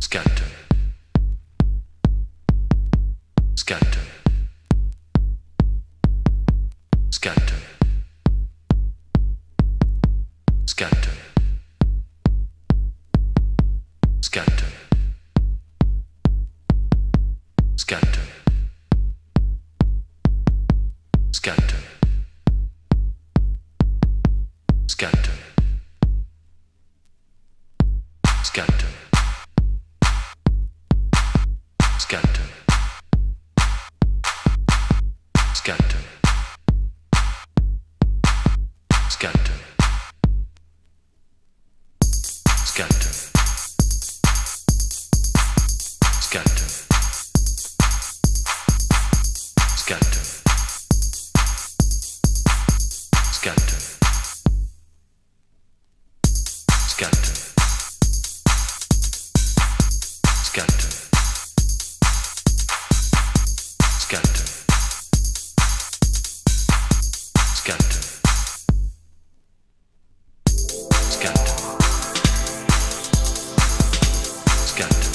Scatter. Scatter. Scatter. Scatter. Scatter. Scatter. Scatter. Scatter. Scatter. Scatter. Scatter. Scatter. Scatter. Scatter. Scatter. Scatter. Scatter. Scatter. Scatter. Scatter. Scatter.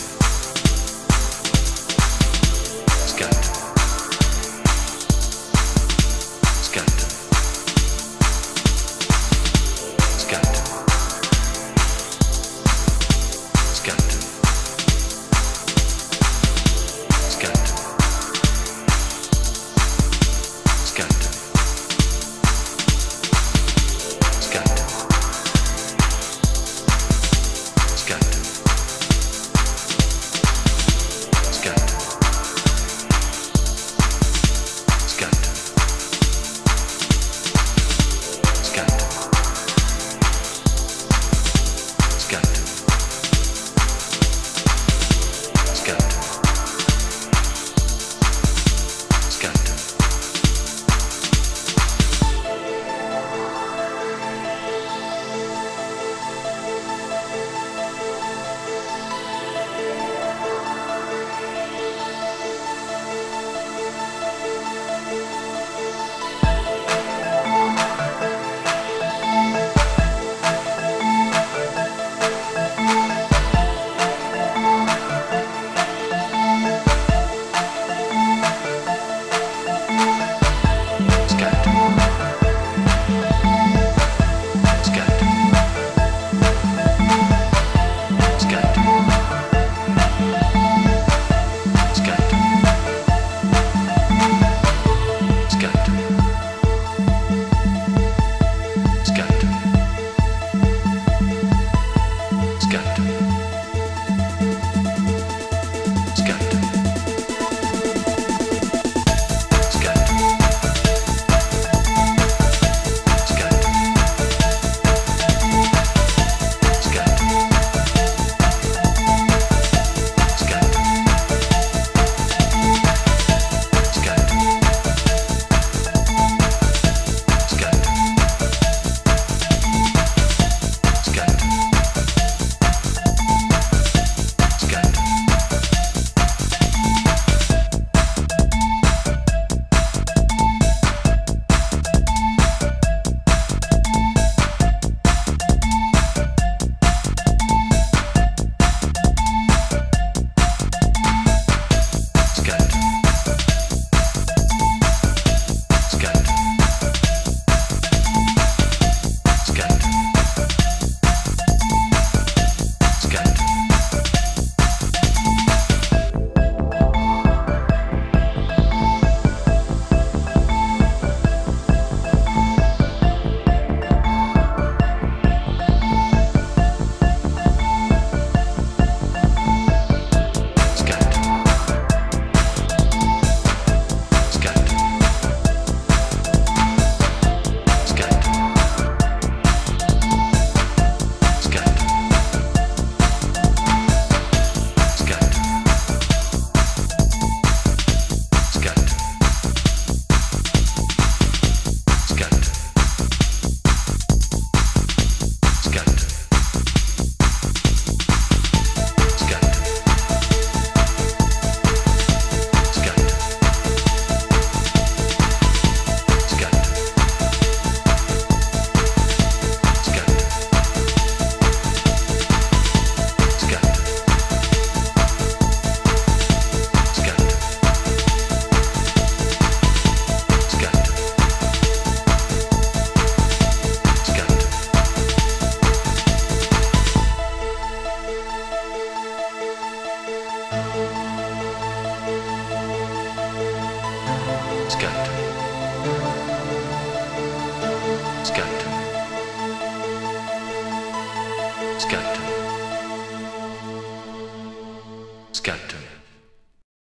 Podcast. Scat. Scat. Scat.